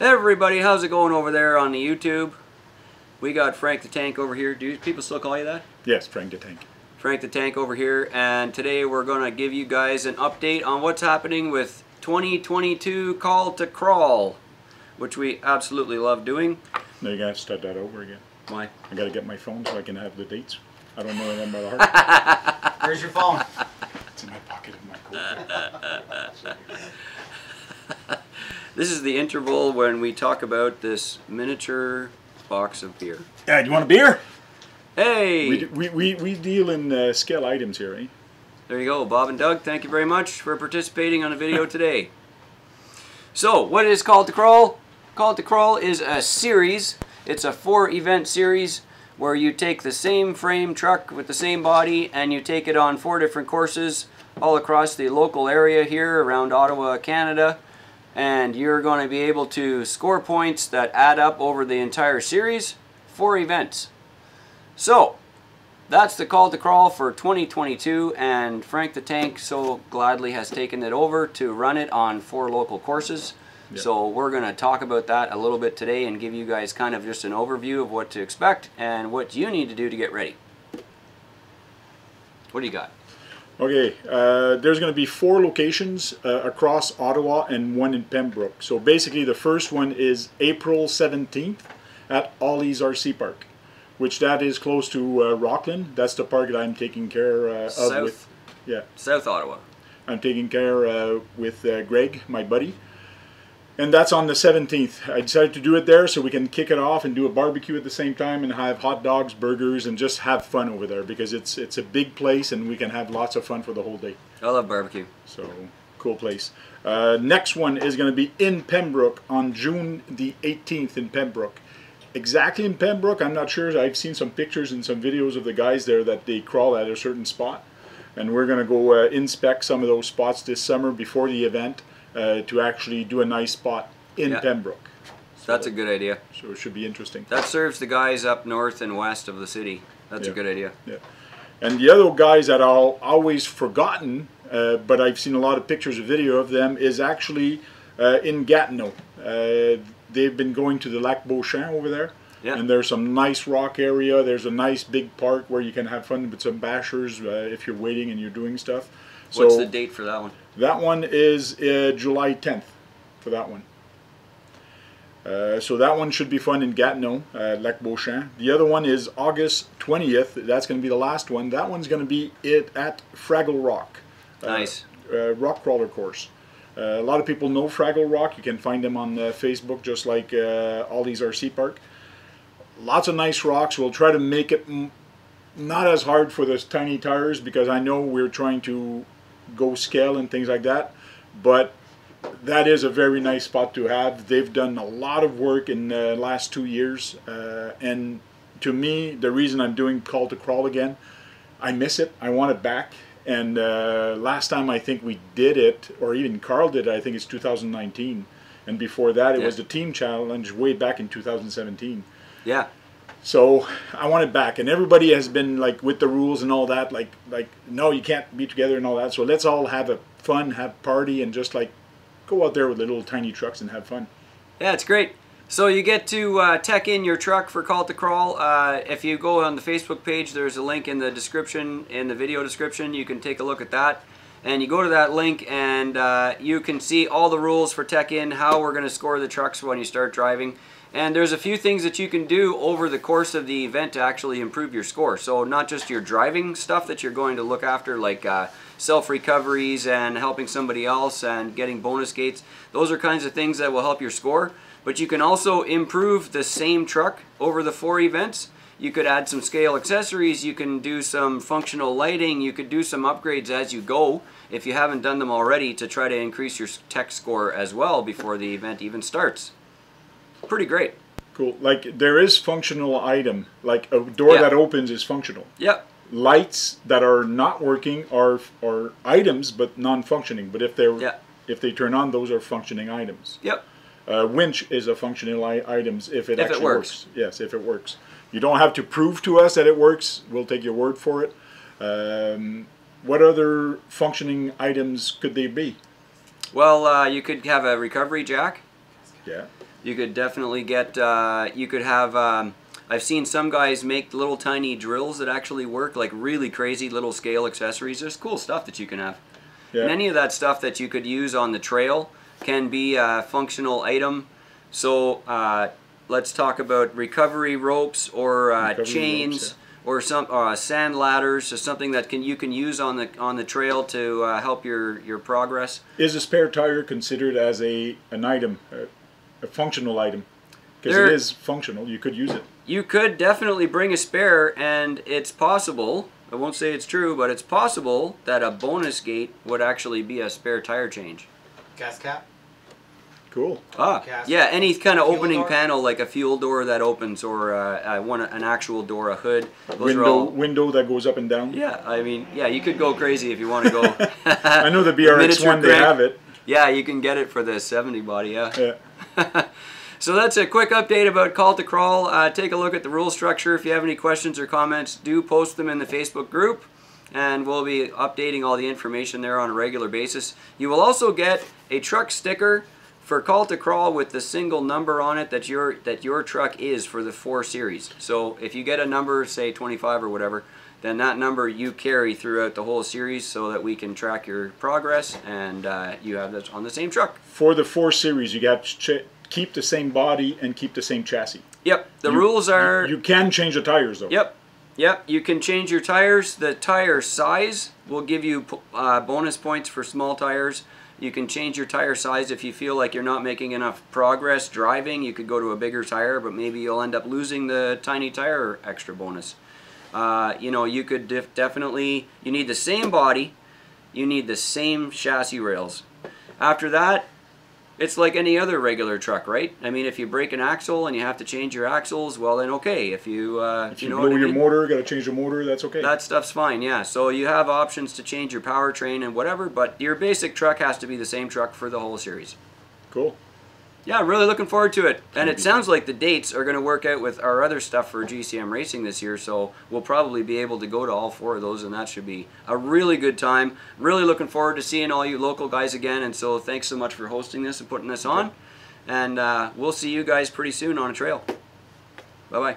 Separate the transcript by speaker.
Speaker 1: Hey everybody, how's it going over there on the YouTube? We got Frank the Tank over here. Do people still call you that?
Speaker 2: Yes, Frank the Tank.
Speaker 1: Frank the Tank over here, and today we're going to give you guys an update on what's happening with 2022 Call to Crawl, which we absolutely love doing.
Speaker 2: Now you gotta start that over again.
Speaker 1: Why?
Speaker 2: I gotta get my phone so I can have the dates. I don't know them by the heart.
Speaker 3: Where's your phone?
Speaker 2: it's in my pocket of my coat.
Speaker 1: This is the interval when we talk about this miniature box of beer.
Speaker 2: Yeah, you want a beer?
Speaker 1: Hey!
Speaker 2: We, we, we, we deal in uh, scale items here, eh?
Speaker 1: There you go, Bob and Doug. Thank you very much for participating on the video today. So, what is Call to Crawl? Call It to Crawl is a series. It's a four event series where you take the same frame truck with the same body and you take it on four different courses all across the local area here around Ottawa, Canada. And you're going to be able to score points that add up over the entire series, for events. So, that's the call to crawl for 2022 and Frank the Tank so gladly has taken it over to run it on four local courses.
Speaker 2: Yep.
Speaker 1: So we're going to talk about that a little bit today and give you guys kind of just an overview of what to expect and what you need to do to get ready. What do you got?
Speaker 2: Okay, uh, there's going to be four locations uh, across Ottawa and one in Pembroke. So basically, the first one is April 17th at Ollie's RC Park, which that is close to uh, Rockland. That's the park that I'm taking care uh, of
Speaker 1: South.
Speaker 2: with. Yeah,
Speaker 1: South Ottawa.
Speaker 2: I'm taking care uh, with uh, Greg, my buddy. And that's on the 17th. I decided to do it there so we can kick it off and do a barbecue at the same time and have hot dogs, burgers, and just have fun over there because it's it's a big place and we can have lots of fun for the whole day.
Speaker 1: I love barbecue.
Speaker 2: So cool place. Uh, next one is going to be in Pembroke on June the 18th in Pembroke. Exactly in Pembroke, I'm not sure. I've seen some pictures and some videos of the guys there that they crawl at a certain spot, and we're going to go uh, inspect some of those spots this summer before the event uh, to actually do a nice spot in
Speaker 1: Yeah.
Speaker 2: Pembroke.
Speaker 1: That's a good idea.
Speaker 2: So it should be interesting.
Speaker 1: That serves the guys up north and west of the city. That's a good idea.
Speaker 2: Yeah. And the other guys that are always forgotten, uh, but I've seen a lot of pictures and video of them, is actually uh, in Gatineau. Uh, they've been going to the Lac Beauchamp over there.
Speaker 1: Yeah.
Speaker 2: And there's some nice rock area. There's a nice big park where you can have fun with some bashers uh, if you're waiting and you're doing stuff. So
Speaker 1: What's the date for that one?
Speaker 2: that one is uh, July 10th for that one. Uh, so that one should be fun in Gatineau, uh, Lac Beauchamp. The other one is August 20th. That's going to be the last one. That one's going to be it at Fraggle Rock. Uh,
Speaker 1: Nice.
Speaker 2: Uh, rock crawler course. Uh, a lot of people know Fraggle Rock. You can find them on uh, Facebook, just like uh, Ollie's RC Park. Lots of nice rocks. We'll try to make it m- not as hard for those tiny tires because I know we're trying to go scale and things like that. But that is a very nice spot to have. They've done a lot of work in the last two years, uh, and to me, the reason I'm doing Call to Crawl again, I miss it. I want it back. And uh, last time I think we did it, or even Carl did it, I think it's 2019. And before that, it was the Team Challenge way back in 2017.
Speaker 1: Yeah.
Speaker 2: So I want it back, and everybody has been like with the rules and all that, like like no, you can't be together and all that. So let's all have a fun, have party, and just like go out there with the little tiny trucks and have fun.
Speaker 1: Yeah, it's great. So you get to uh, tech in your truck for Call to Crawl. Uh, if you go on the Facebook page, there's a link in the description, in the video description. You can take a look at that. And you go to that link and uh, you can see all the rules for tech in, how we're going to score the trucks when you start driving. And there's a few things that you can do over the course of the event to actually improve your score. So not just your driving stuff that you're going to look after, like uh, self-recoveries and helping somebody else and getting bonus gates. Those are kinds of things that will help your score. But you can also improve the same truck over the four events. You could add some scale accessories, you can do some functional lighting, you could do some upgrades as you go if you haven't done them already to try to increase your tech score as well before the event even starts. Pretty great.
Speaker 2: Cool. Like there is functional item, like a door
Speaker 1: Yeah.
Speaker 2: that opens is functional.
Speaker 1: Yep.
Speaker 2: Lights that are not working are are items but non-functioning. But if they're
Speaker 1: Yeah.
Speaker 2: if they turn on, those are functioning items.
Speaker 1: Yep.
Speaker 2: Uh, winch is a functional I- items if it
Speaker 1: If it
Speaker 2: actually
Speaker 1: works.
Speaker 2: Yes, if it works. You don't have to prove to us that it works. We'll take your word for it. Um, what other functioning items could they be?
Speaker 1: Well, uh, you could have a recovery jack.
Speaker 2: Yeah.
Speaker 1: You could definitely get. Uh, you could have. Um, I've seen some guys make little tiny drills that actually work, like really crazy little scale accessories. There's cool stuff that you can have.
Speaker 2: Yeah.
Speaker 1: And any of that stuff that you could use on the trail can be a functional item. So uh, let's talk about recovery ropes or uh,
Speaker 2: Recovery
Speaker 1: chains
Speaker 2: ropes,
Speaker 1: or some uh, sand ladders or something that can you can use on the on the trail to uh, help your your progress.
Speaker 2: Is a spare tire considered as a an item, a, a functional item? Because it is functional. You could use it.
Speaker 1: You could definitely bring a spare, and it's possible. I won't say it's true, but it's possible that a bonus gate would actually be a spare tire change.
Speaker 3: Gas cap.
Speaker 2: Cool.
Speaker 1: Ah, yeah, any kind of opening
Speaker 3: door?
Speaker 1: panel like a fuel door that opens, or uh, uh, one an actual door, a hood. Those are
Speaker 2: window
Speaker 1: all.
Speaker 2: window that goes up and down.
Speaker 1: Yeah, I mean, yeah, you could go crazy if you want to go.
Speaker 2: I know the BRX
Speaker 1: Miniature
Speaker 2: one they have it.
Speaker 1: Yeah, you can get it for the 70 body. Yeah.
Speaker 2: Yeah.
Speaker 1: So that's a quick update about Call to Crawl. Uh, take a look at the rule structure. If you have any questions or comments, do post them in the Facebook group, and we'll be updating all the information there on a regular basis. You will also get a truck sticker for Call to Crawl with the single number on it that your that your truck is for the four series. So if you get a number, say 25 or whatever, then that number you carry throughout the whole series so that we can track your progress and uh, you have this on the same truck.
Speaker 2: For the four series, you got to ch- keep the same body and keep the same chassis.
Speaker 1: Yep, the
Speaker 2: You-
Speaker 1: rules are.
Speaker 2: You can change the tires though.
Speaker 1: Yep. Yep. You can change your tires. The tire size will give you uh, bonus points for small tires. You can change your tire size if you feel like you're not making enough progress driving. You could go to a bigger tire, but maybe you'll end up losing the tiny tire extra bonus. Uh, you know, you could def- definitely. You need the same body. You need the same chassis rails. After that, it's like any other regular truck, right? I mean, if you break an axle and you have to change your axles, well then okay. If you uh,
Speaker 2: If you,
Speaker 1: know
Speaker 2: blow
Speaker 1: what I
Speaker 2: your
Speaker 1: mean?
Speaker 2: motor, got to change the motor. That's okay.
Speaker 1: that stuff's fine. Yeah. So you have options to change your powertrain and whatever, but your basic truck has to be the same truck for the whole series.
Speaker 2: cool.
Speaker 1: Yeah, really looking forward to it. And it sounds like the dates are going to work out with our other stuff for GCM Racing this year, so we'll probably be able to go to all four of those, and that should be a really good time. Really looking forward to seeing all you local guys again, and so thanks so much for hosting this and putting this on. And uh, we'll see you guys pretty soon on a trail. Bye bye.